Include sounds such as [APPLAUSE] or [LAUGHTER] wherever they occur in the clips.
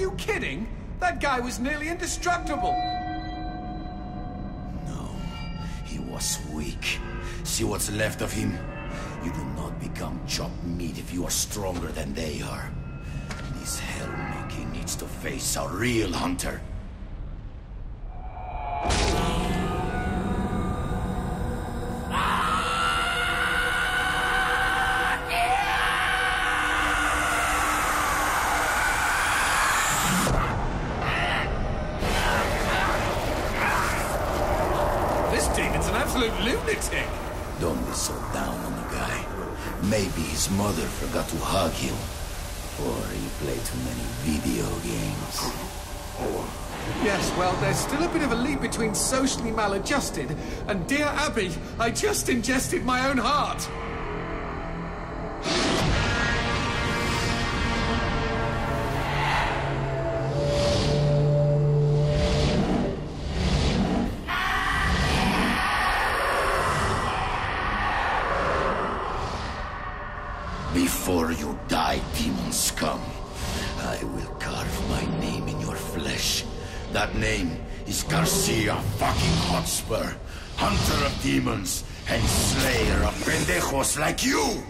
You kidding? That guy was nearly indestructible. No, he was weak. See what's left of him? You do not become chopped meat if you are stronger than they are. This Hell Monkey needs to face a real hunter. This demon's an absolute lunatic. Don't be so down on the guy. Maybe his mother forgot to hug him. Or he played too many video games. Yes, well, there's still a bit of a leap between socially maladjusted and Dear Abby, I just ingested my own heart. Die, demon scum, I will carve my name in your flesh. That name is Garcia fucking Hotspur, hunter of demons and slayer of pendejos like you!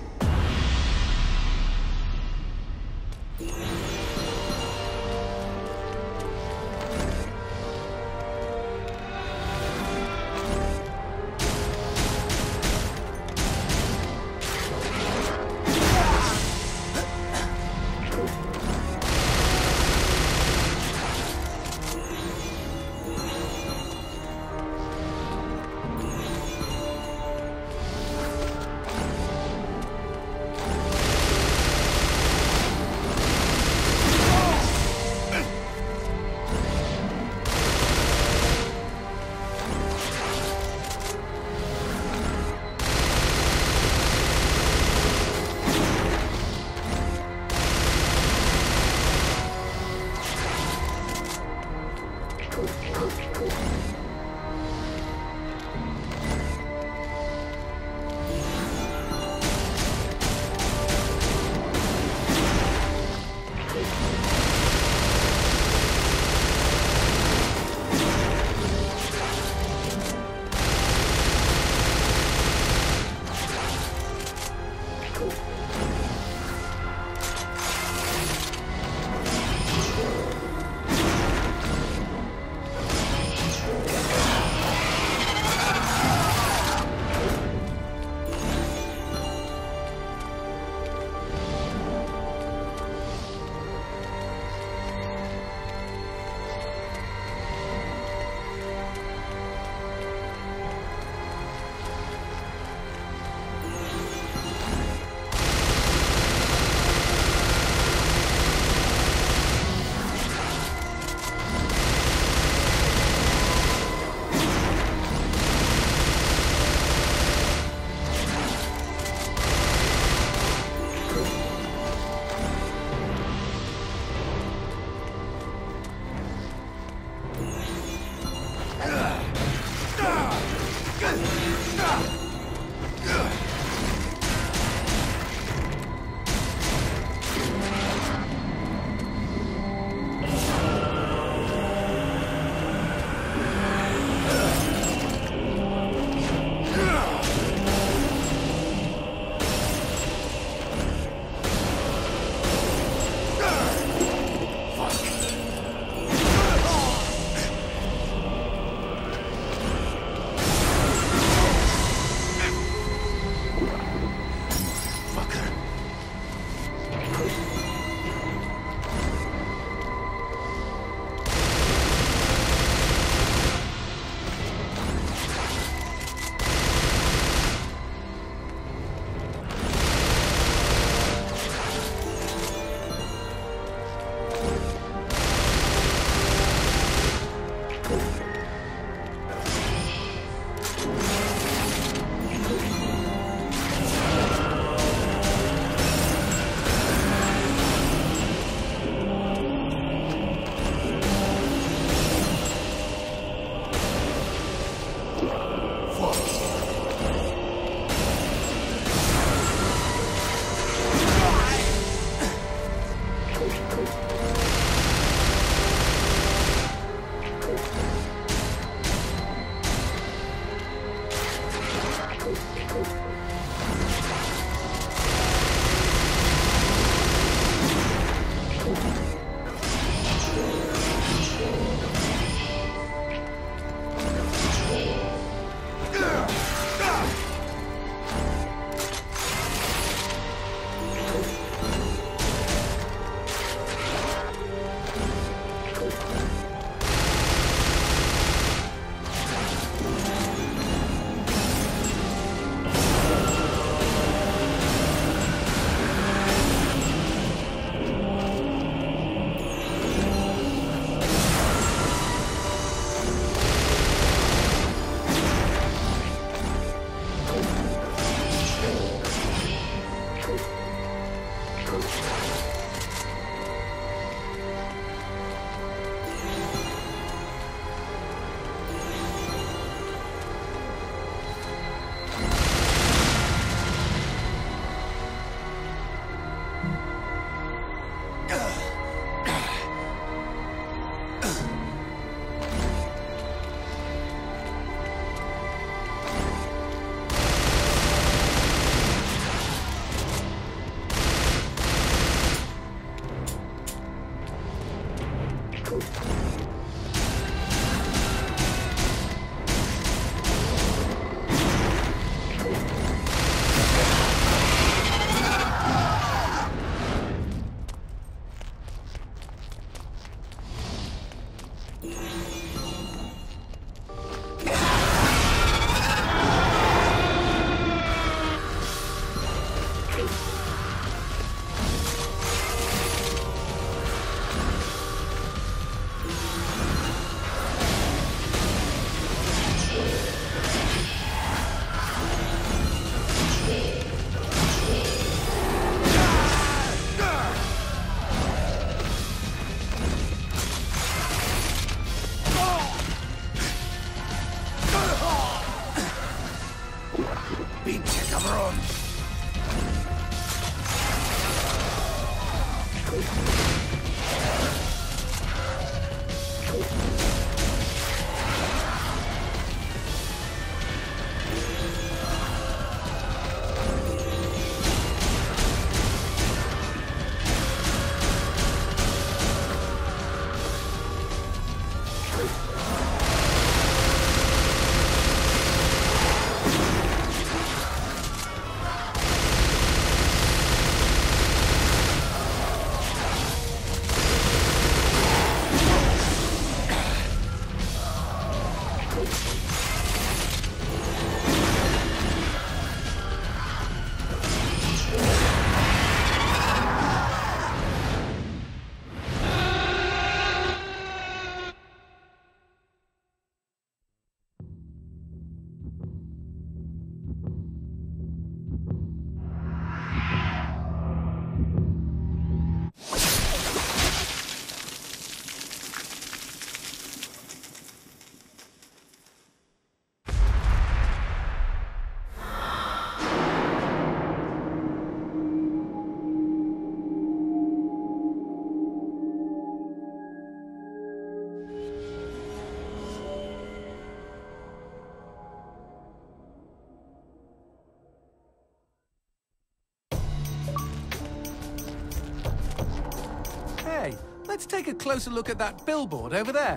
Take a closer look at that billboard over there.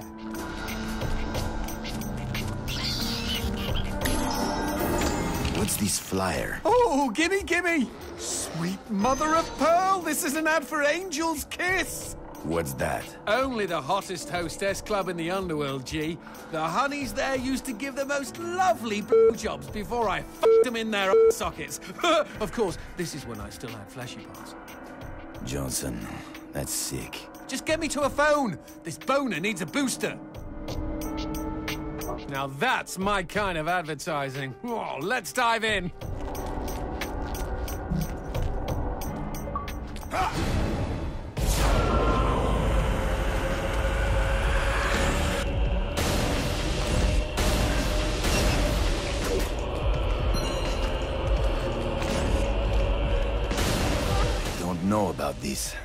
What's this flyer? Oh, gimme, gimme! Sweet mother of pearl, this is an ad for Angel's Kiss! What's that? Only the hottest hostess club in the underworld, G. The honeys there used to give the most lovely blowjobs before I fucked them in their sockets. [LAUGHS] of course, this is when I still had fleshy parts. Johnson, that's sick. Just get me to a phone. This boner needs a booster. Now that's my kind of advertising. Oh, let's dive in. Don't know about this.